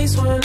face when